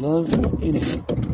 Love eating.